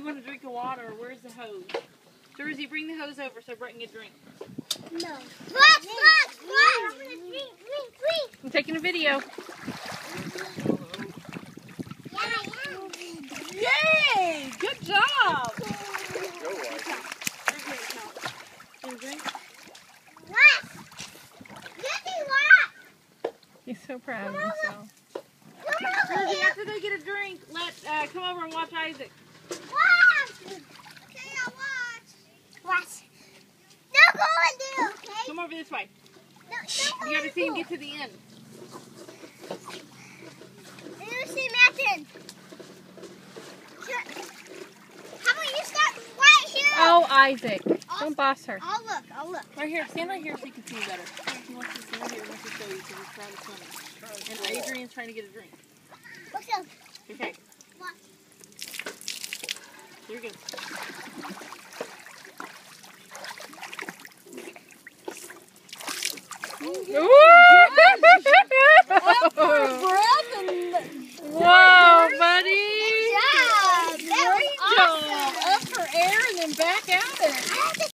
you want a drink of water? Where's the hose? Jersey, bring the hose over so Brett can get a drink. No. Splash, splash, splash. Drink, drink, drink. I'm taking a video. Yeah, Yay! Good job! What? Give me what? He's so proud of himself. Come over after they get a drink, let uh, come over and watch Isaac. Watch. Okay, I'll watch. Watch. No going to, okay? Come over this way. No, no You gotta see him get to the end. Martin. Sure. How about you start right here? Oh, Isaac. Don't boss her. I'll look, I'll look. Right here. Stand right here so you can see better. He wants to stand here. He wants to show you because he's trying to swim. And Adrian's trying to get a drink. Wow, buddy. Good job. Up for air and then back out there.